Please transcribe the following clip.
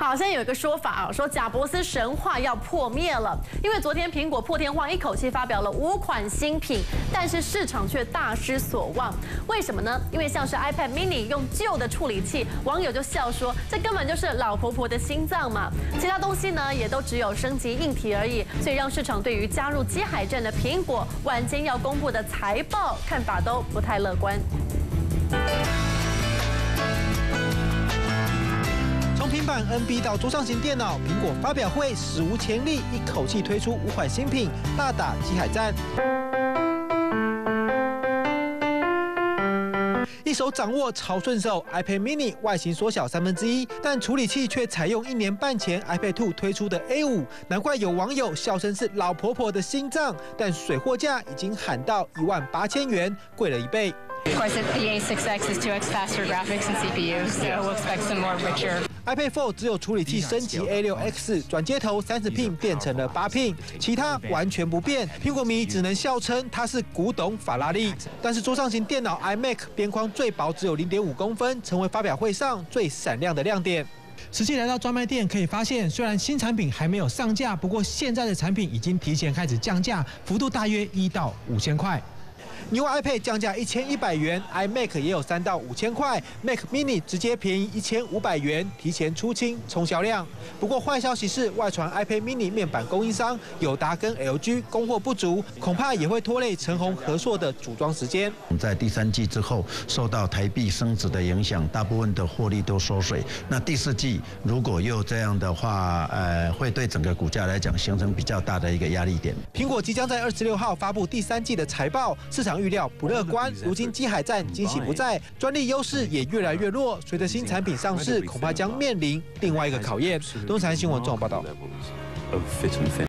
好，现在有一个说法啊，说贾伯斯神话要破灭了，因为昨天苹果破天荒一口气发表了五款新品，但是市场却大失所望。为什么呢？因为像是 iPad mini 用旧的处理器，网友就笑说这根本就是老婆婆的心脏嘛。其他东西呢，也都只有升级硬体而已，所以让市场对于加入机海战的苹果晚间要公布的财报看法都不太乐观。平板 NB 到桌上型电脑，苹果发表会史无前例，一口气推出五款新品，大打机海战。一手掌握超顺手，iPad mini 外形缩小三分之一，但处理器却采用一年半前 iPad Two 推出的 A5，难怪有网友笑称是老婆婆的心脏。但水货价已经喊到一万八千元，贵了一倍。Of course, the A6X is 2x faster graphics and CPU, so we'll expect some more richer. iPad 4只有处理器升级 A6X，转接头三十 pin 变成了八 pin，其他完全不变。苹果迷只能笑称它是古董法拉利。但是桌上型电脑 iMac 边框最薄，只有零点五公分，成为发表会上最闪亮的亮点。实际来到专卖店可以发现，虽然新产品还没有上架，不过现在的产品已经提前开始降价，幅度大约一到五千块。New iPad 降价一千一百元，iMac 也有三到五千块，Mac Mini 直接便宜一千五百元，提前出清冲销量。不过坏消息是，外传 iPad Mini 面板供应商友达跟 LG 供货不足，恐怕也会拖累陈红和硕的组装时间。在第三季之后，受到台币升值的影响，大部分的获利都缩水。那第四季如果又这样的话，呃，会对整个股价来讲形成比较大的一个压力点。苹果即将在二十六号发布第三季的财报，市场。预料不乐观，如今机海战惊喜不在，专利优势也越来越弱。随着新产品上市，恐怕将面临另外一个考验。东财新闻综合报道。